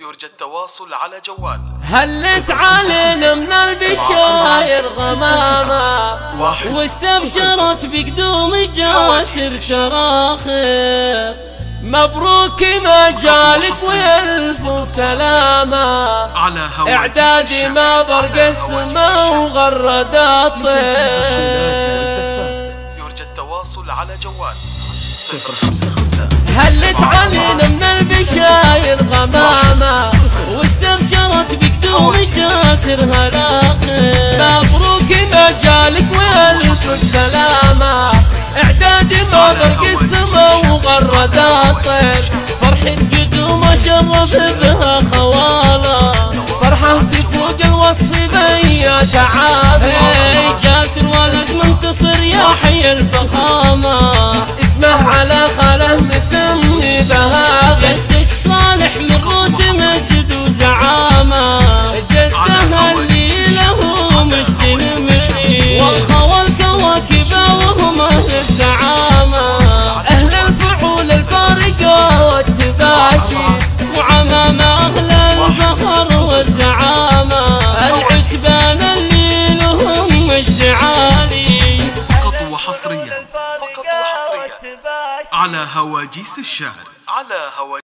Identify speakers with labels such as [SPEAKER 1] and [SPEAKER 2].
[SPEAKER 1] يرجى التواصل على جوال.
[SPEAKER 2] هلت علينا من البشاير غمامة؟ واستبشرت بقدوم جاسر تراخر مبروك ما جالك والف سلامة. إعدادي ما برق السما وغرد الطير.
[SPEAKER 1] يرجى التواصل على جوال. صفر خمسة خمسة
[SPEAKER 2] هلت علينا جاسر هالاخر مبروك ما جالك والف سلامة. اعدادي ما برق السما وغرد الطير فرح قدوم شرف بها خواله فرحة تفوق الوصف بيا تعافي جاسر ولد منتصر يا حي الفخامة.
[SPEAKER 1] فقط وحصريا. على هواجيس الشعر. على هواجيس